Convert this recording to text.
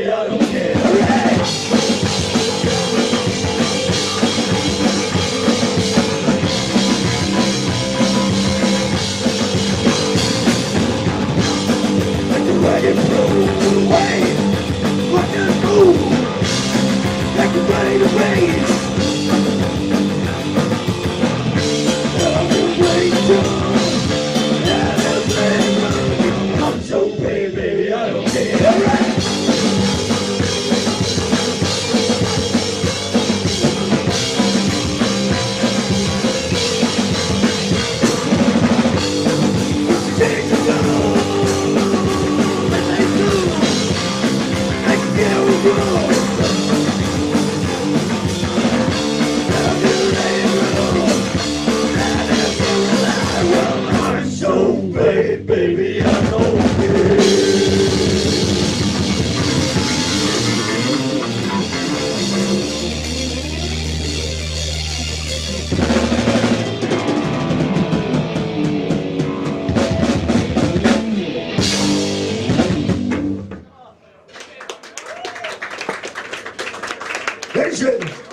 baby, I don't care. Let it roll. baby, I know Thank you.